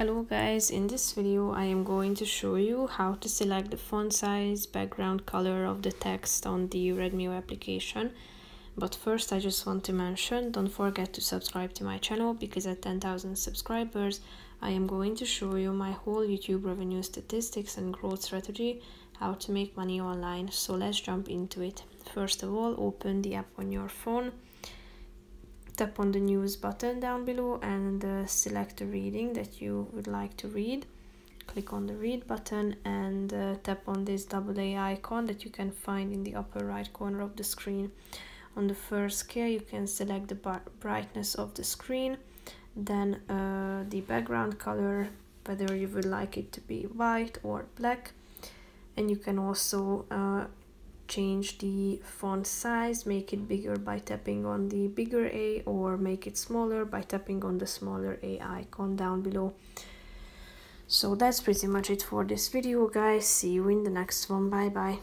Hello guys, in this video I am going to show you how to select the font size, background color of the text on the Readmio application. But first I just want to mention, don't forget to subscribe to my channel because at 10,000 subscribers I am going to show you my whole YouTube revenue statistics and growth strategy, how to make money online. So let's jump into it. First of all, open the app on your phone tap on the news button down below and uh, select the reading that you would like to read. Click on the read button and uh, tap on this double A icon that you can find in the upper right corner of the screen. On the first scale you can select the brightness of the screen then uh, the background color whether you would like it to be white or black. And you can also uh, change the font size, make it bigger by tapping on the bigger A or make it smaller by tapping on the smaller A icon down below. So that's pretty much it for this video guys, see you in the next one, bye bye.